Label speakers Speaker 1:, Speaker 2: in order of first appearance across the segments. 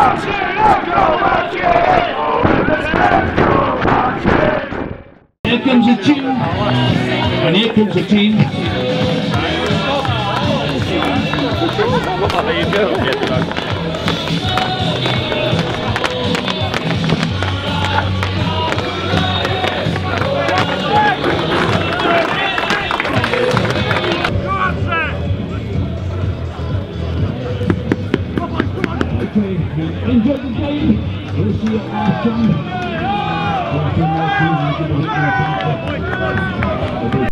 Speaker 1: Here comes a tune, and here comes a team.
Speaker 2: there you go.
Speaker 1: Thank you.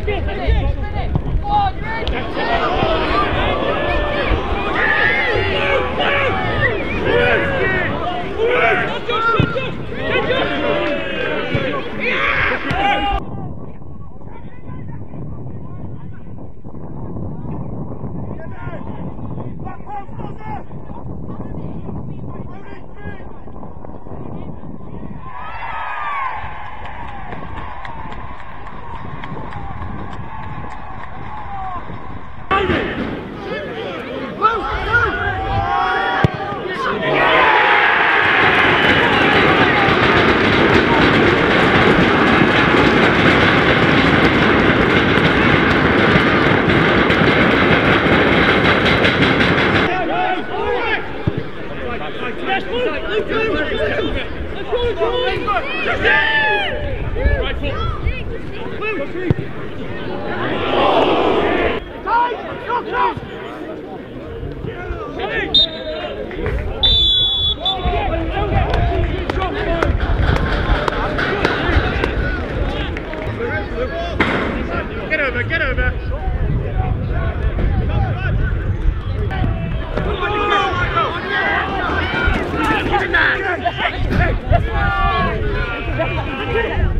Speaker 1: Go on,
Speaker 3: Greg! Hey, hey, hey.